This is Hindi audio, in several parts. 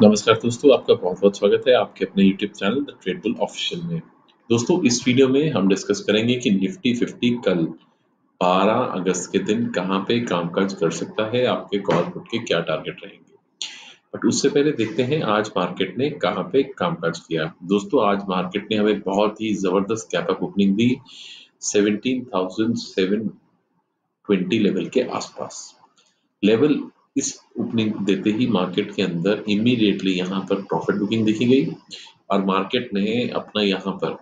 नमस्कार दोस्तों, आपका बहुत बहुत स्वागत है आपके अपने YouTube channel the Tradebull official में। दोस्तों, इस वीडियो में हम डिस्कस करेंगे कि निफ्टी 50 कल 12 अगस्त के दिन कहाँ पे कामकाज कर सकता है, आपके कॉल पुट के क्या टारगेट रहेंगे। बट उससे पहले देखते हैं आज मार्केट ने कहाँ पे कामकाज किया। दोस्तों, आज मार्केट ने हमें बहुत ही ज़बरदस्त कैप अप ओपनिंग दी सेवनटीन लेवल के आसपास। लेवल इस ओपनिंग देते ही मार्केट के अंदर इमीडिएटली यहाँ पर प्रॉफिट बुकिंग देखी गई और मार्केट ने अपना यहाँ पर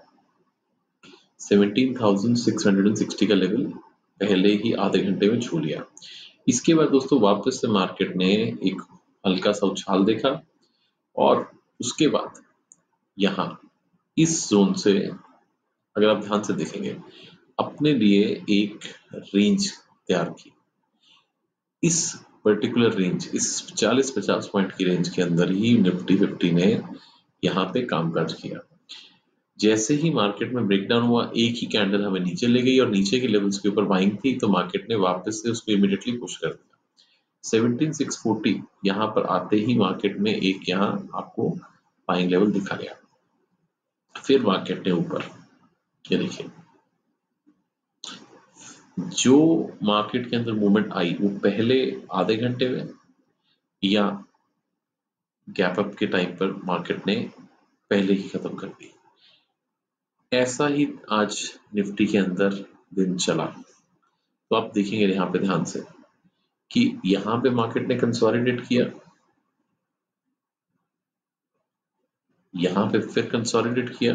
17,660 का लेवल पहले ही आधे घंटे में छू लिया। इसके बाद दोस्तों वापस से मार्केट ने एक हल्का सा उछाल देखा और उसके बाद यहाँ इस जोन से अगर आप ध्यान से देखेंगे अपने लिए एक रेंज तैयार की। इस पर्टिकुलर रेंज इस 40-50 पॉइंट की रेंज के अंदर ही निफ्टी फिफ्टी ने यहाँ पे कामकाज किया। जैसे ही मार्केट में ब्रेकडाउन हुआ, एक ही कैंडल हमें नीचे ले गई और नीचे के लेवल्स के ऊपर बाइंग थी तो मार्केट ने वापस से उसको इमीडिएटली पुश कर दिया। 17640 यहाँ पर आते ही मार्केट में एक यहाँ आपको बाइंग लेवल दिखा गया। फिर मार्केट ने ऊपर, ये देखिए। जो मार्केट के अंदर मूवमेंट आई, वो पहले आधे घंटे में या गैप अप के टाइम पर मार्केट ने पहले ही खत्म कर दी। ऐसा ही आज निफ्टी के अंदर दिन चला। तो आप देखेंगे यहाँ पे ध्यान से कि यहाँ पे मार्केट ने कंसोलिडेट किया। यहाँ पे फिर कंसोलिडेट किया।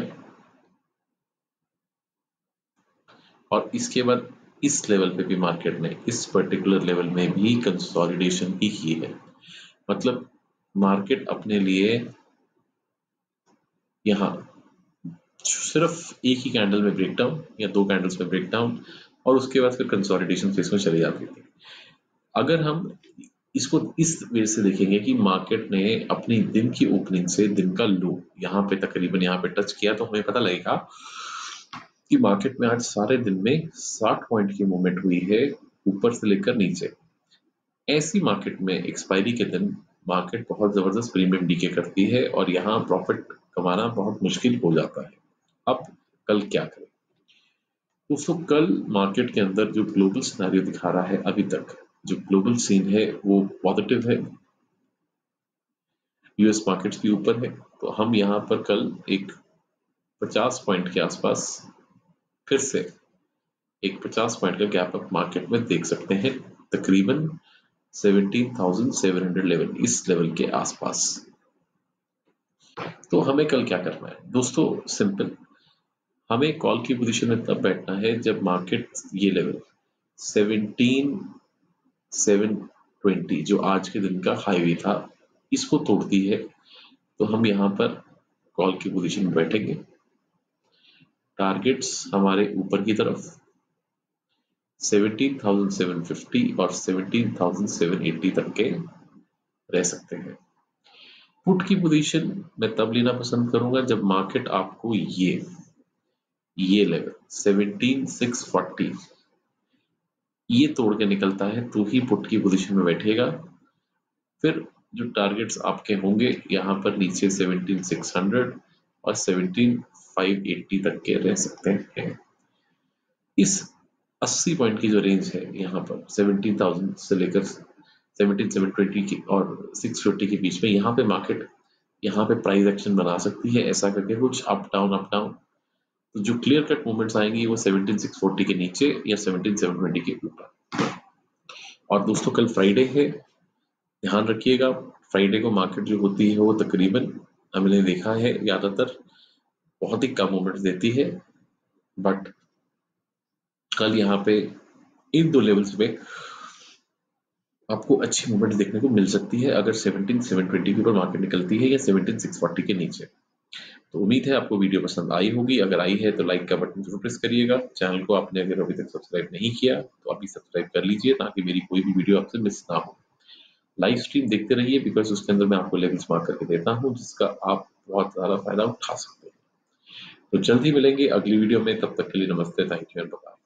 और इसके बाद इस लेवल पे भी मार्केट ने इस पर्टिकुलर लेवल में भी कंसोलिडेशन ही की है। मतलब मार्केट अपने लिए यहाँ सिर्फ़ एक ही कैंडल में ब्रेकडाउन या दो कैंडल्स में ब्रेकडाउन और उसके बाद फिर कंसोलिडेशन फेस में चली जाती थी। अगर हम इसको इस वे से देखेंगे कि मार्केट ने अपनी दिन की ओपनिंग से दिन का लो यहाँ पे तकरीबन यहाँ पे टच किया तो हमें पता लगेगा कि मार्केट में आज सारे दिन में 60 पॉइंट की मूवमेंट हुई है ऊपर से लेकर नीचे। ऐसी मार्केट में एक्सपायरी के दिन मार्केट बहुत ज़बरदस्त प्रीमियम डीके करती है और यहाँ प्रॉफिट कमाना बहुत मुश्किल हो जाता है। अब कल क्या करें? दोस्तों, कल मार्केट के अंदर जो ग्लोबल सिनारियो दिखा रहा है अभी तक, जो ग्लोबल सीन है, वो पॉजिटिव है। यूएस मार्केट्स भी ऊपर है तो हम यहाँ पर कल एक 50 पॉइंट के आसपास फिर से एक 50 पॉइंट का गैप अप मार्केट में देख सकते हैं। तकरीबन 17,700 लेवल इस लेवल के आसपास। तो हमें कल क्या करना है? दोस्तों सिंपल हमें कॉल की पोजीशन में तब बैठना है जब मार्केट ये लेवल 17,720 जो आज के दिन का हाईवे था इसको तोड़ती है। तो हम यहाँ पर कॉल की पोजीशन में बैठेंगे। टारगेट्स हमारे ऊपर की तरफ़। 17,750 और 17,780 तक के रह सकते हैं। पुट की पोजीशन मैं तब लेना पसंद करूँगा जब मार्केट आपको ये ये लेवल 17,640 ये तोड़ के निकलता है तो ही पुट की पोजीशन में बैठेगा। फिर जो टारगेट्स आपके होंगे यहाँ पर नीचे 17,600 और 580 तक के रह सकते हैं। इस 80 पॉइंट की जो रेंज है यहाँ पर 17,000 से लेकर 17,720 की और 650 के बीच में यहाँ पे मार्केट यहाँ पे प्राइस एक्शन बना सकती है ऐसा करके कुछ अप डाउन अप डाउन तो जो क्लियर कट मूवमेंट्स आएँगी वो 17,640 के नीचे या 17,720 के ऊपर। और दोस्तों कल फ्राइडे है। ध्यान रखिएगा फ्राइडे को मार्केट जो होती है वो तकरीबन हमने देखा है ज़्यादातर बहुत ही कम मूवमेंट देती है बट कल यहाँ पे इन दो लेवल्स में आपको अच्छी मूवमेंट देखने को मिल सकती है अगर 17,720 के ऊपर मार्केट निकलती है या 17,640 के नीचे। तो उम्मीद है आपको वीडियो पसंद आई होगी। अगर आई है तो लाइक का बटन ज़रूर प्रेस करिएगा। चैनल को आपने अगर अभी तक सब्सक्राइब नहीं किया तो अभी सब्सक्राइब कर लीजिए ताकि मेरी कोई भी वीडियो आपसे मिस ना हो। लाइव स्ट्रीम देखते रहिए बिकॉज़ उसके अंदर मैं आपको लेवल्स मार्क करके देता हूँ जिसका आप बहुत ज़्यादा फ़ायदा उठा सकते हैं। तो जल्द ही मिलेंगे अगली वीडियो में, तब तक के लिए नमस्ते थैंक यू एंड बाय